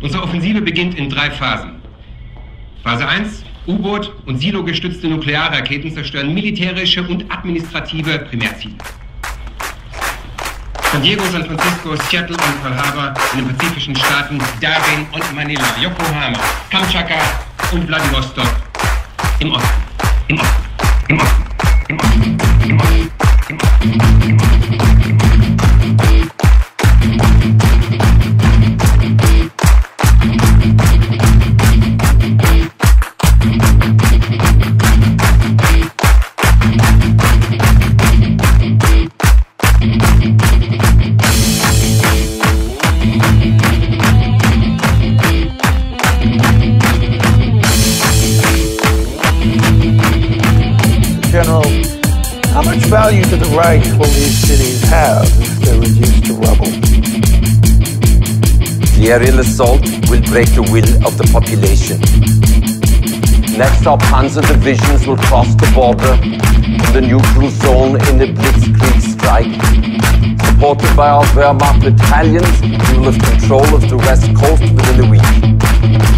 Unsere Offensive beginnt in drei Phasen. Phase 1, U-Boot und silogestützte Nuklearraketen zerstören militärische und administrative Primärziele. San Diego, San Francisco, Seattle und Pearl Harbor in den pazifischen Staaten, Darwin und Manila, Yokohama, Kamchatka und Vladivostok im Osten. Im Osten. Im Osten. Will these cities have if they're reduced to rubble? The aerial assault will break the will of the population. Next, our panzer divisions will cross the border in the neutral zone in a blitzkrieg strike. Supported by our Wehrmacht battalions, we will have control of the west coast within a week.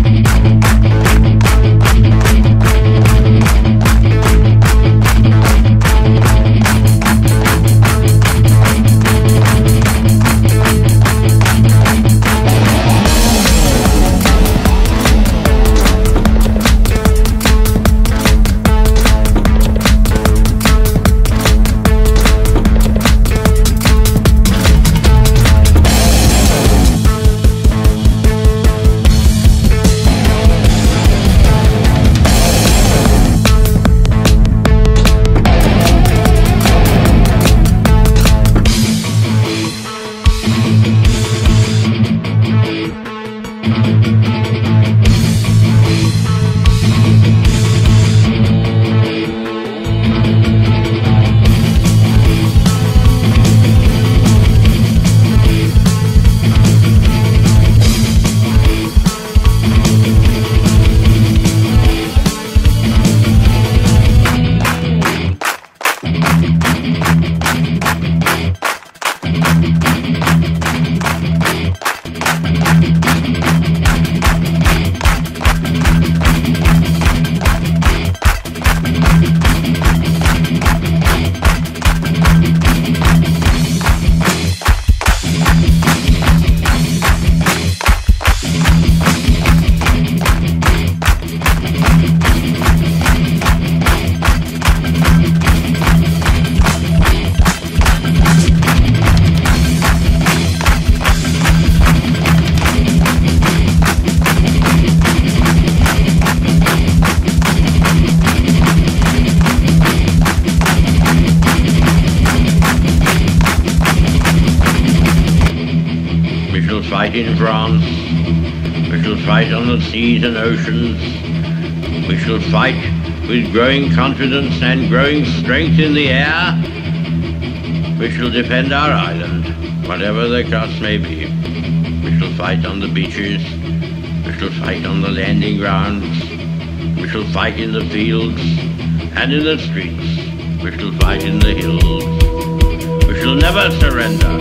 We shall fight in France. We shall fight on the seas and oceans. We shall fight with growing confidence and growing strength in the air. We shall defend our island, whatever the cost may be. We shall fight on the beaches. We shall fight on the landing grounds. We shall fight in the fields and in the streets. We shall fight in the hills. We shall never surrender.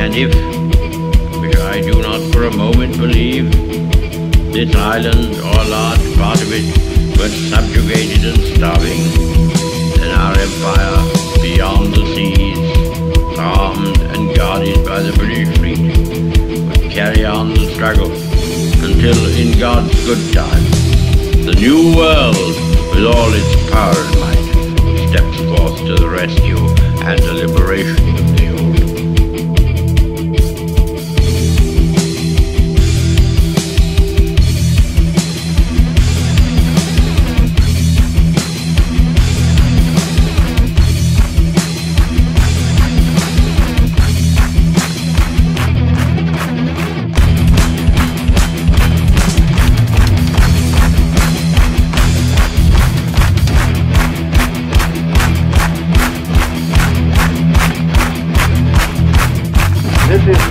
And if do not for a moment believe, this island or a large part of it were subjugated and starving, then our empire beyond the seas, armed and guarded by the British fleet, would carry on the struggle until in God's good time, the new world with all its power and might steps forth to the rescue and the liberation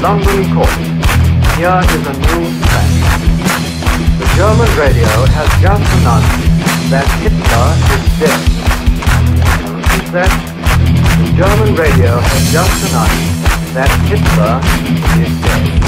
London calling. Here is a new fact. The German radio has just announced that Hitler is dead. Is that? The German radio has just announced that Hitler is dead.